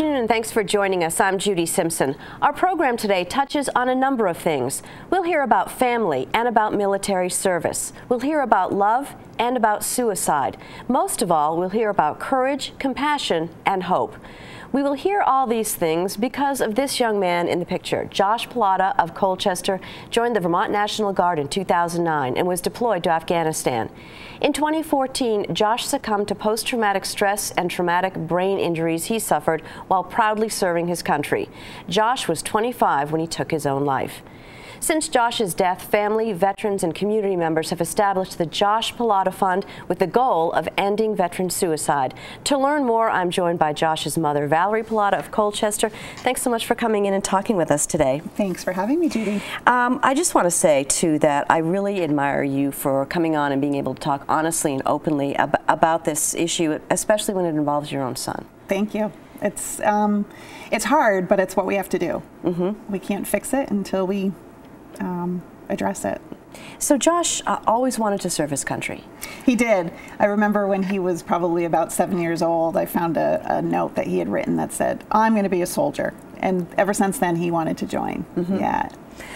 afternoon and thanks for joining us. I'm Judy Simpson. Our program today touches on a number of things. We'll hear about family and about military service. We'll hear about love and about suicide. Most of all, we'll hear about courage, compassion, and hope. We will hear all these things because of this young man in the picture. Josh Pallotta of Colchester joined the Vermont National Guard in 2009 and was deployed to Afghanistan. In 2014, Josh succumbed to post-traumatic stress and traumatic brain injuries he suffered while proudly serving his country. Josh was 25 when he took his own life. Since Josh's death, family, veterans, and community members have established the Josh Pallotta Fund with the goal of ending veteran suicide. To learn more, I'm joined by Josh's mother, Valerie Pallotta of Colchester. Thanks so much for coming in and talking with us today. Thanks for having me, Judy. Um, I just want to say, too, that I really admire you for coming on and being able to talk honestly and openly ab about this issue, especially when it involves your own son. Thank you. It's um, it's hard, but it's what we have to do. Mm -hmm. We can't fix it until we um, address it. So Josh uh, always wanted to serve his country. He did. I remember when he was probably about seven years old, I found a, a note that he had written that said, I'm going to be a soldier. And ever since then, he wanted to join. Mm -hmm. Yeah.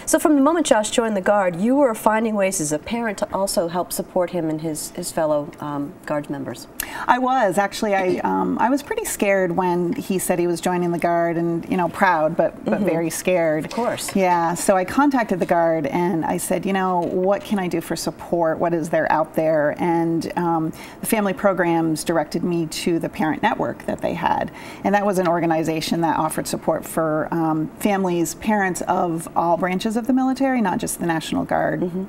So from the moment Josh joined the Guard, you were finding ways as a parent to also help support him and his, his fellow um, Guard members. I was. Actually, I, um, I was pretty scared when he said he was joining the Guard and, you know, proud, but, but mm -hmm. very scared. Of course. Yeah, so I contacted the Guard and I said, you know, what can I do for support? What is there out there? And um, the family programs directed me to the Parent Network that they had. And that was an organization that offered support for um, families, parents of all branches branches of the military, not just the National Guard. Mm -hmm.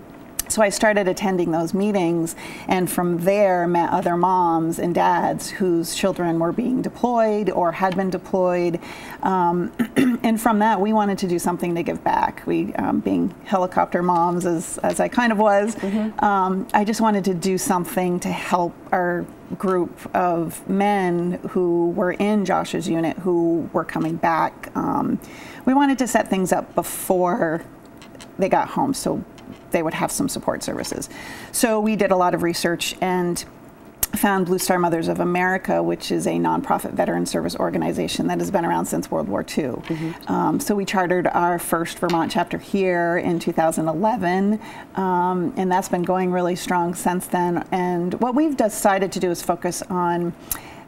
So I started attending those meetings and from there met other moms and dads whose children were being deployed or had been deployed. Um, and from that, we wanted to do something to give back. We, um, being helicopter moms, as, as I kind of was, mm -hmm. um, I just wanted to do something to help our group of men who were in Josh's unit who were coming back. We wanted to set things up before they got home so they would have some support services. So we did a lot of research and found Blue Star Mothers of America, which is a nonprofit veteran service organization that has been around since World War II. Mm -hmm. um, so we chartered our first Vermont chapter here in 2011, um, and that's been going really strong since then. And what we've decided to do is focus on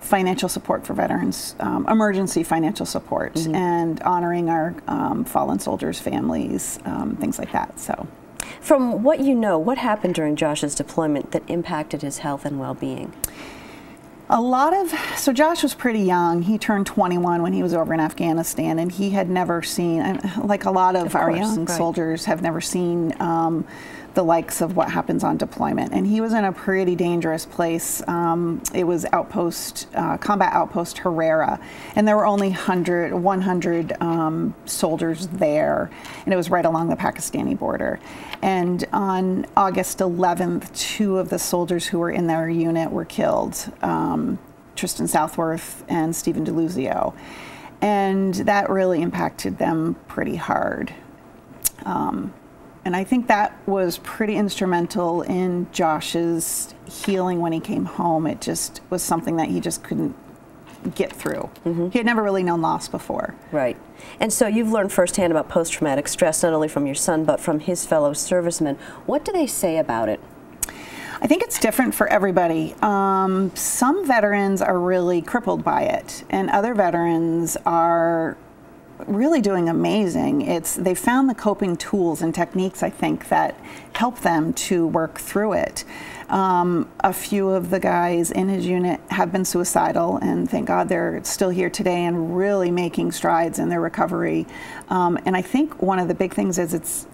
financial support for veterans, um, emergency financial support, mm -hmm. and honoring our um, fallen soldiers' families, um, things like that. So. From what you know, what happened during Josh's deployment that impacted his health and well-being? A lot of, so Josh was pretty young. He turned 21 when he was over in Afghanistan, and he had never seen, like a lot of, of our course, young right. soldiers have never seen um, the likes of what happens on deployment. And he was in a pretty dangerous place. Um, it was outpost, uh, combat outpost Herrera, and there were only 100, 100 um, soldiers there, and it was right along the Pakistani border. And on August 11th, two of the soldiers who were in their unit were killed, um, Tristan Southworth and Stephen DeLuzio. And that really impacted them pretty hard. Um, and I think that was pretty instrumental in Josh's healing when he came home. It just was something that he just couldn't get through. Mm -hmm. He had never really known loss before. Right. And so you've learned firsthand about post-traumatic stress, not only from your son, but from his fellow servicemen. What do they say about it? I think it's different for everybody. Um, some veterans are really crippled by it, and other veterans are really doing amazing. It's they found the coping tools and techniques I think that help them to work through it. Um, a few of the guys in his unit have been suicidal, and thank God they're still here today and really making strides in their recovery. Um, and I think one of the big things is it's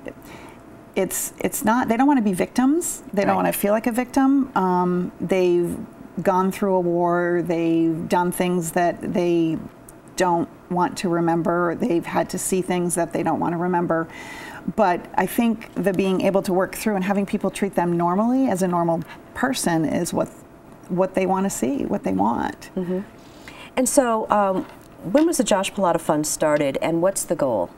it's it's not they don't want to be victims. They right. don't want to feel like a victim. Um, they've gone through a war. They've done things that they don't want to remember. They've had to see things that they don't want to remember. But I think the being able to work through and having people treat them normally as a normal person is what what they want to see, what they want. Mm -hmm. And so, um, when was the Josh Pallotta Fund started, and what's the goal?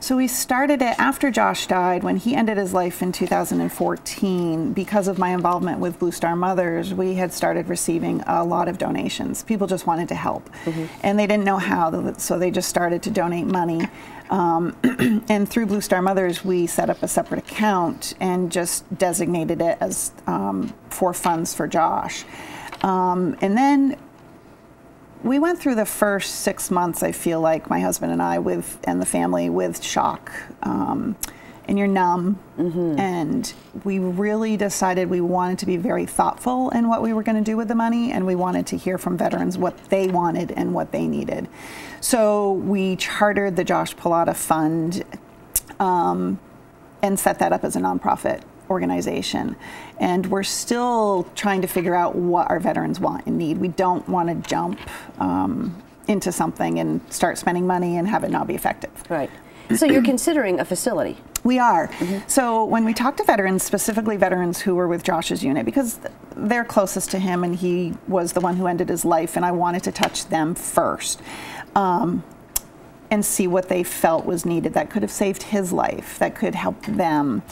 So we started it after Josh died, when he ended his life in 2014. Because of my involvement with Blue Star Mothers, we had started receiving a lot of donations. People just wanted to help, mm-hmm. and they didn't know how, so they just started to donate money. Um, and through Blue Star Mothers, we set up a separate account and just designated it as um, for funds for Josh. Um, and then we went through the first six months, I feel like, my husband and I, with and the family, with shock. Um, and you're numb. Mm-hmm. And we really decided we wanted to be very thoughtful in what we were going to do with the money, and we wanted to hear from veterans what they wanted and what they needed. So we chartered the Josh Pallotta Fund um, and set that up as a nonprofit organization. And we're still trying to figure out what our veterans want and need. We don't want to jump um, into something and start spending money and have it not be effective. Right. So you're considering a facility. We are. Mm-hmm. So when we talk to veterans, specifically veterans who were with Josh's unit, because they're closest to him and he was the one who ended his life, and I wanted to touch them first. Um, and see what they felt was needed that could have saved his life, that could help them.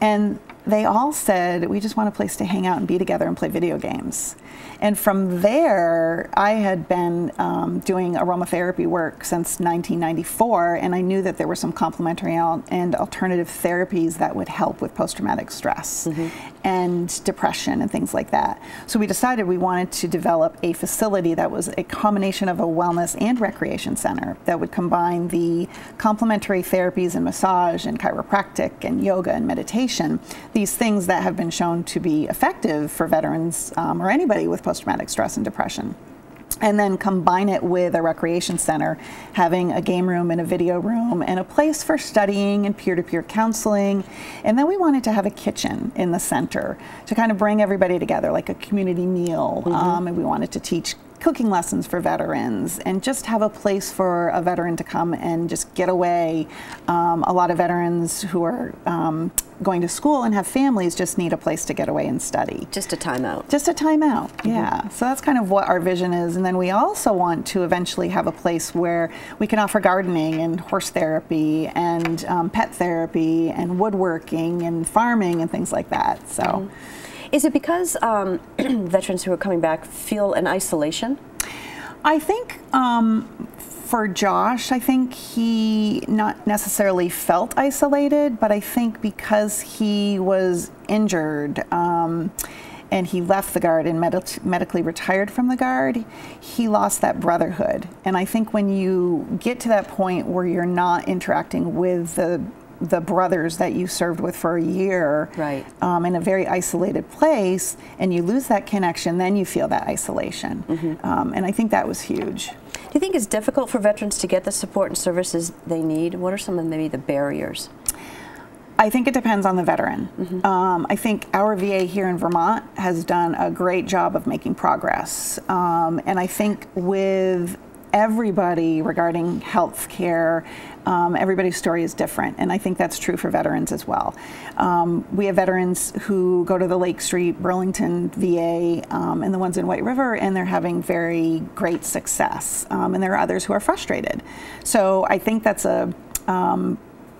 And they all said, We just want a place to hang out and be together and play video games. And from there, I had been um, doing aromatherapy work since 1994, and I knew that there were some complementary and alternative therapies that would help with post traumatic stress mm-hmm. and depression and things like that. So we decided we wanted to develop a facility that was a combination of a wellness and recreation center that would combine the complementary therapies and massage and chiropractic and yoga and meditation, these things that have been shown to be effective for veterans um, or anybody with post traumatic stress and depression and then combine it with a recreation center, having a game room and a video room and a place for studying and peer to peer counseling. And then we wanted to have a kitchen in the center to kind of bring everybody together, like a community meal. Mm-hmm. Um, and we wanted to teach cooking lessons for veterans and just have a place for a veteran to come and just get away. Um, a lot of veterans who are um, going to school and have families just need a place to get away and study. Just a timeout. Just a timeout, mm-hmm. yeah. So that's kind of what our vision is. And then we also want to eventually have a place where we can offer gardening and horse therapy and um, pet therapy and woodworking and farming and things like that. So. Mm-hmm. Is it because um, veterans who are coming back feel an isolation? I think um, for Josh, I think he not necessarily felt isolated, but I think because he was injured um, and he left the guard and med- medically retired from the guard, he lost that brotherhood. And I think when you get to that point where you're not interacting with the the brothers that you served with for a year right. um, in a very isolated place and you lose that connection, then you feel that isolation. Mm-hmm. Um, and I think that was huge. Do you think it's difficult for veterans to get the support and services they need? What are some of maybe the barriers? I think it depends on the veteran. Mm-hmm. Um, I think our VA here in Vermont has done a great job of making progress. Um, and I think with everybody regarding health care. Um, everybody's story is different, and I think that's true for veterans as well. Um, we have veterans who go to the Lake Street, Burlington VA, um, and the ones in White River, and they're having very great success. Um, and there are others who are frustrated. So I think that's a um,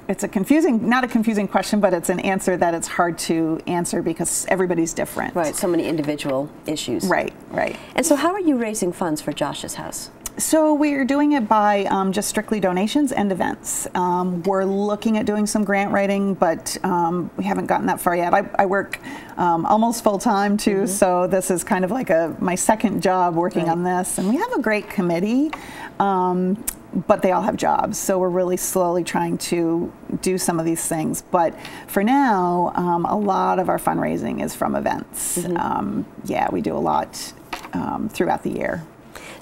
it's a confusing, not a confusing question, but it's an answer that it's hard to answer because everybody's different. Right, so many individual issues. Right, right. And so, how are you raising funds for Josh's house? So we're doing it by um, just strictly donations and events. Um, we're looking at doing some grant writing, but um, we haven't gotten that far yet. I, I work um, almost full time too, mm-hmm. so this is kind of like a my second job working right. on this, and we have a great committee. Um, but they all have jobs, so we're really slowly trying to do some of these things. But for now, um, a lot of our fundraising is from events. Mm-hmm. yeah, we do a lot throughout the year.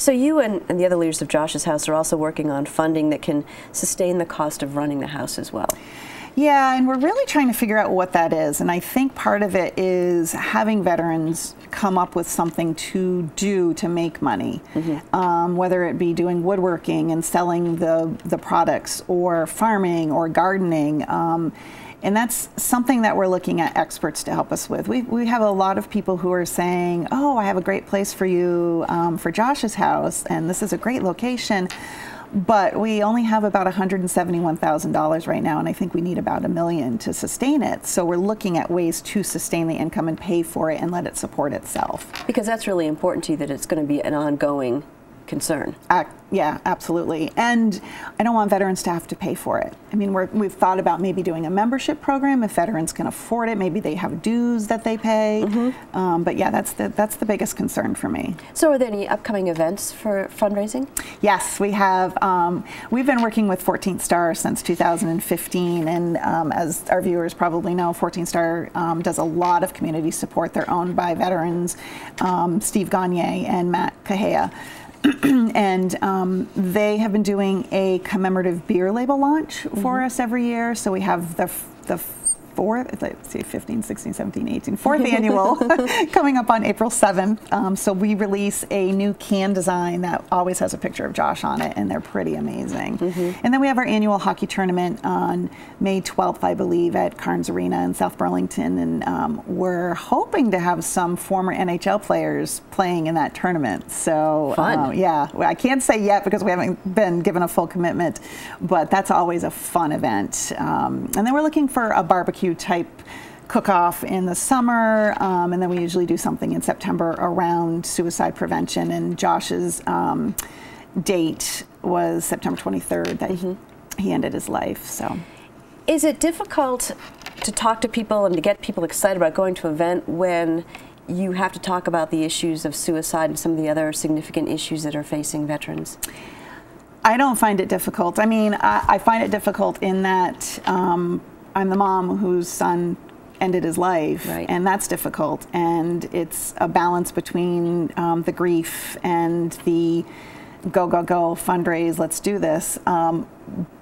So you and, and the other leaders of Josh's house are also working on funding that can sustain the cost of running the house as well. Yeah, and we're really trying to figure out what that is. And I think part of it is having veterans come up with something to do to make money, mm-hmm. um, whether it be doing woodworking and selling the, the products, or farming, or gardening. Um, and that's something that we're looking at experts to help us with. We, we have a lot of people who are saying, Oh, I have a great place for you um, for Josh's house, and this is a great location. but we only have about $171,000 right now, and I think we need about a million to sustain it. So we're looking at ways to sustain the income and pay for it and let it support itself. Because that's really important to you that it's going to be an ongoing concern. Uh, yeah, absolutely. And I don't want veterans to have to pay for it. I mean, we have thought about maybe doing a membership program if veterans can afford it. Maybe they have dues that they pay. Mm-hmm. Um, but yeah, that's the that's the biggest concern for me. So, are there any upcoming events for fundraising? Yes, we have. Um, we've been working with 14th Star since 2015, and um, as our viewers probably know, 14th Star um, does a lot of community support. They're owned by veterans, um, Steve Gagner and Matt Kehaya. and um, they have been doing a commemorative beer label launch for mm-hmm. us every year. So we have the the fourth, let's see, 15, 16, 17, 18, fourth annual coming up on April 7th. Um, so we release a new can design that always has a picture of Josh on it, and they're pretty amazing. Mm-hmm. And then we have our annual hockey tournament on May 12th, I believe, at Cairns Arena in South Burlington. And um, we're hoping to have some former NHL players playing in that tournament. So, uh, yeah, I can't say yet because we haven't been given a full commitment, but that's always a fun event. Um, and then we're looking for a barbecue barbecue type cook off in the summer, um, and then we usually do something in September around suicide prevention. And Josh's um, date was September 23rd that mm-hmm. he, he ended his life. So, is it difficult to talk to people and to get people excited about going to an event when you have to talk about the issues of suicide and some of the other significant issues that are facing veterans? I don't find it difficult. I mean, I, I find it difficult in that um, I'm the mom whose son ended his life, right. and that's difficult. And it's a balance between um, the grief and the go go go fundraise. Let's do this. Um,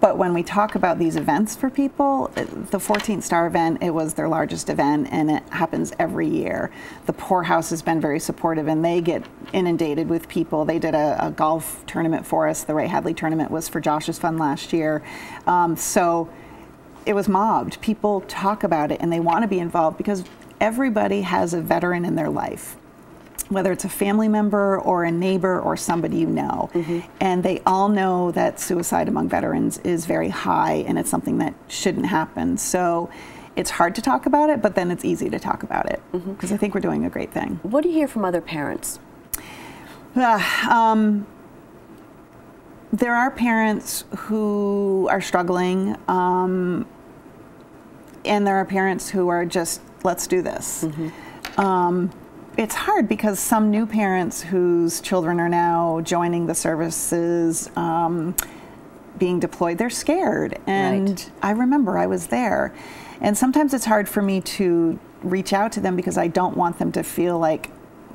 but when we talk about these events for people, the 14th Star event, it was their largest event, and it happens every year. The Poorhouse has been very supportive, and they get inundated with people. They did a, a golf tournament for us. The Ray Hadley tournament was for Josh's Fund last year. Um, so it was mobbed. People talk about it and they want to be involved because everybody has a veteran in their life whether it's a family member or a neighbor or somebody you know. Mm-hmm. And they all know that suicide among veterans is very high and it's something that shouldn't happen. So it's hard to talk about it, but then it's easy to talk about it because mm-hmm. I think we're doing a great thing. What do you hear from other parents? Uh, um, there are parents who are struggling. Um, and there are parents who are just, let's do this. Mm-hmm. Um, it's hard because some new parents whose children are now joining the services, um, being deployed, they're scared. And right. I remember I was there. And sometimes it's hard for me to reach out to them because I don't want them to feel like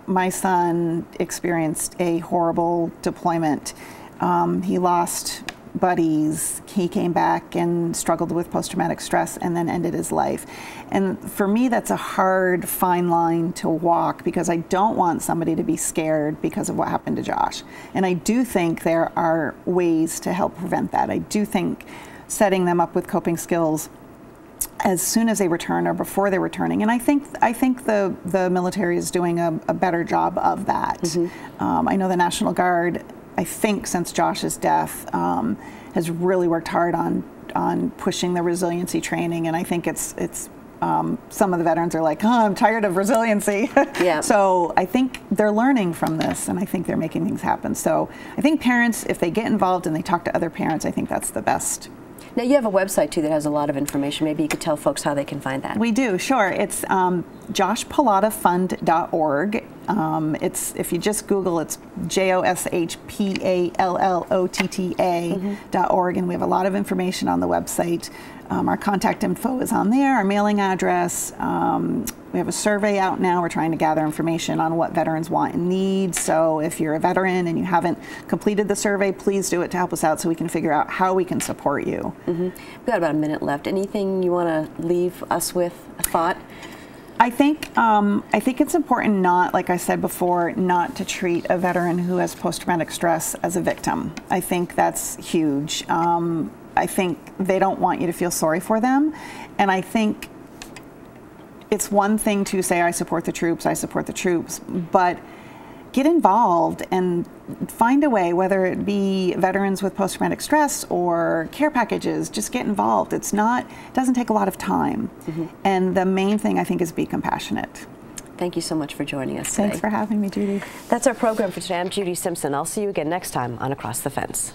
my son experienced a horrible deployment. Um, he lost buddies, he came back and struggled with post traumatic stress and then ended his life. And for me, that's a hard, fine line to walk because I don't want somebody to be scared because of what happened to Josh. And I do think there are ways to help prevent that. I do think setting them up with coping skills as soon as they return or before they're returning. And I think I think the the military is doing a, a better job of that. Mm-hmm. Um, I know the National Guard I think since Josh's death, um, has really worked hard on on pushing the resiliency training, and I think it's it's um, some of the veterans are like, oh, I'm tired of resiliency. Yeah. so I think they're learning from this, and I think they're making things happen. So I think parents, if they get involved and they talk to other parents, I think that's the best now, you have a website too that has a lot of information. Maybe you could tell folks how they can find that. We do, sure. It's um, joshpallottafund.org. Um, it's if you just Google, it's J O S H P A L L O T T A mm-hmm. dot org, and we have a lot of information on the website. Um, our contact info is on there, our mailing address. Um, we have a survey out now. We're trying to gather information on what veterans want and need. So if you're a veteran and you haven't completed the survey, please do it to help us out so we can figure out how we can support you. Mm-hmm. We've got about a minute left. Anything you want to leave us with, a thought? I think um, I think it's important not, like I said before, not to treat a veteran who has post-traumatic stress as a victim. I think that's huge. Um, I think they don't want you to feel sorry for them, and I think it's one thing to say I support the troops, I support the troops, but get involved and find a way, whether it be veterans with post-traumatic stress or care packages, just get involved. It's not, it doesn't take a lot of time. Mm-hmm. And the main thing I think is be compassionate. Thank you so much for joining us today. Thanks for having me, Judy. That's our program for today. I'm Judy Simpson. I'll see you again next time on Across the Fence.